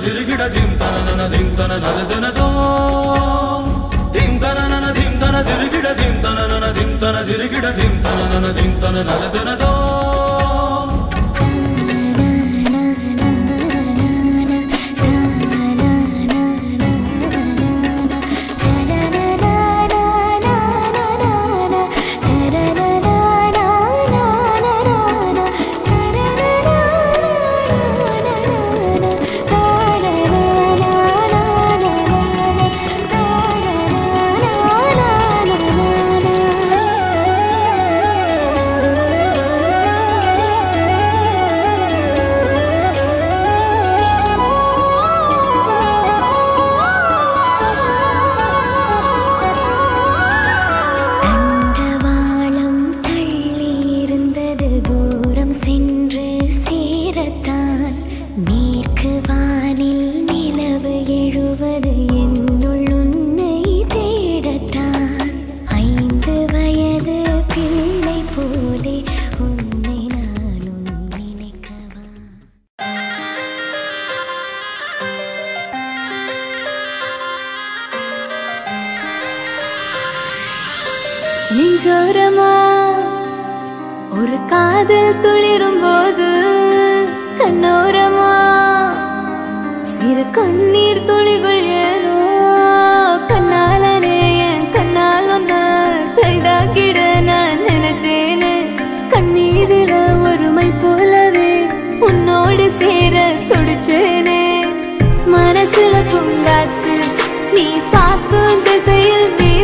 திருகிட Thiem தனன Thiem தன நலதனதோ Thiem தனன திம் தன திருகிட திம் தனன திம். தன திருகிட திம் தனன திம் தன நலதனதோ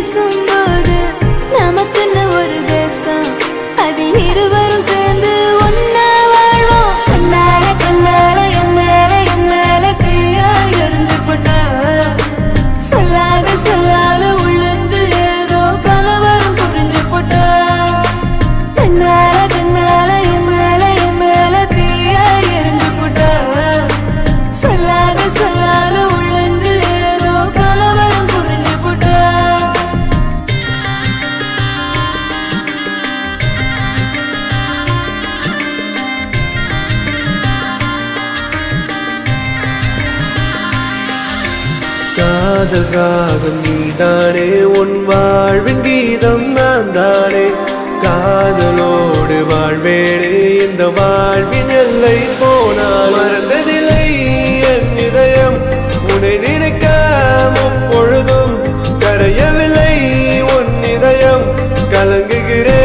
பேசும்போது நமக்குன்னு ஒரு தேசம். அதில் இருவர் காதல் ராகம் நீதானே உன் வாழ்வின் கீதம் நான் தானே காதலோடு வாழ்வேனே இந்த வாழ்வின் எல்லை போனால் மறந்ததில்லை என் இதயம். உன்னை நினைக்க முப்பொழுதும் கரையவில்லை உன் இதயம். கலங்குகிறேன்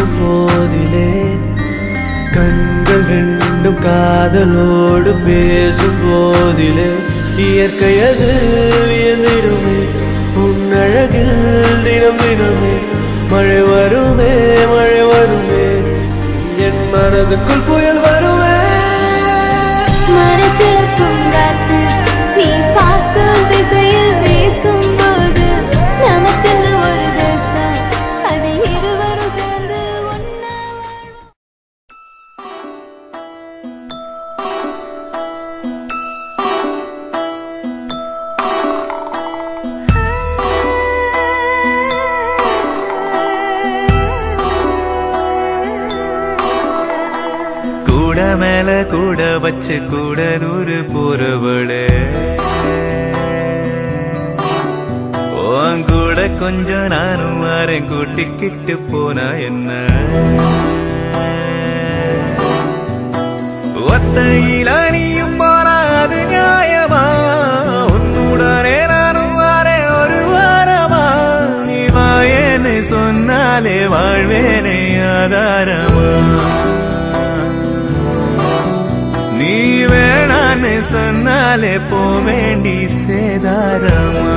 பேசும் போதிலே கண்கள் ரெண்டும் காதலோடு பேசும் போதிலே இயற்கையது வியந்திடுமே. உன் அழகில் தினம் தினமே மழை வருமே மழை வருமே. என் மனதுக்குள் வச்சு கூட நூறு போறவளே. உன் கூட கொஞ்சம் நானும் வாரேன் கூட்டிக்கிட்டு போனா என்ன? ஒத்தையில நீயும் போனா அது நியாயமா உன்னுடனே நானும் வரேன் ஒரு வாரமா? நீ வாயேன்னு சொன்னாலே வாழ்வேனே ஆதாரம். சொன்னாலே போ வேண்டி சேதாரமா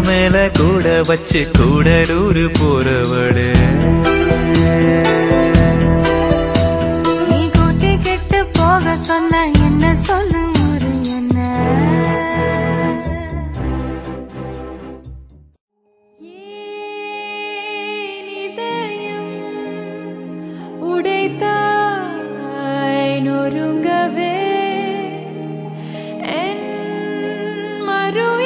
மேல கூட வச்சு கூடலூரு போறவடு நீ கூட்டி கெட்டு போக சொன்ன என்ன சொல்லு என்ன? உடைத்தாய் நொறுங்கவே? என் மறுவி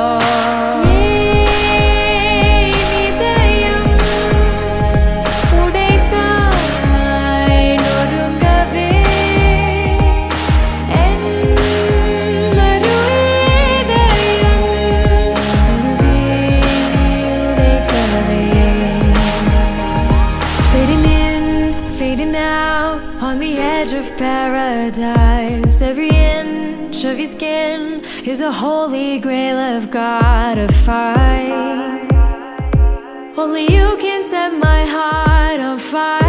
Find. Only you can set my heart on fire.